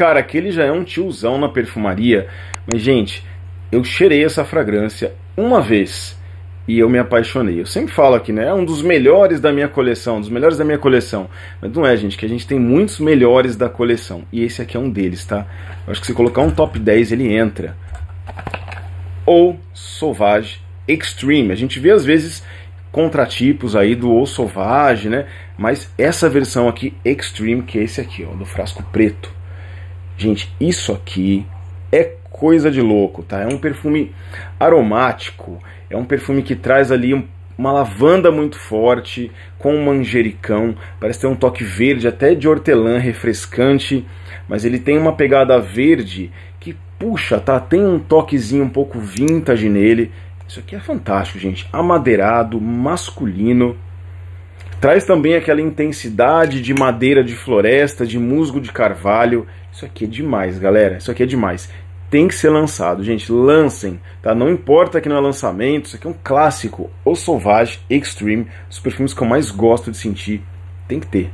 cara, aquele já é um tiozão na perfumaria. Mas, gente, eu cheirei essa fragrância uma vez e eu me apaixonei. Eu sempre falo aqui, né? É um dos melhores da minha coleção, um dos melhores da minha coleção. Mas não é, gente, que a gente tem muitos melhores da coleção. E esse aqui é um deles, tá? Eu acho que se colocar um top 10 ele entra. Ou Sauvage Extreme. A gente vê às vezes contratipos aí do Ou Sauvage, né? Mas essa versão aqui Extreme, que é esse aqui, ó, do frasco preto. Gente, isso aqui é coisa de louco, tá? É um perfume aromático, é um perfume que traz ali um, uma lavanda muito forte, com um manjericão, parece ter um toque verde, até de hortelã refrescante, mas ele tem uma pegada verde que puxa, tá? Tem um toquezinho um pouco vintage nele. Isso aqui é fantástico, gente. Amadeirado, masculino. Traz também aquela intensidade de madeira de floresta, de musgo de carvalho. Isso aqui é demais, galera. Isso aqui é demais. Tem que ser lançado, gente. Lancem, tá? Não importa que não é lançamento. Isso aqui é um clássico. O Sauvage Extreme, os perfumes que eu mais gosto de sentir. Tem que ter.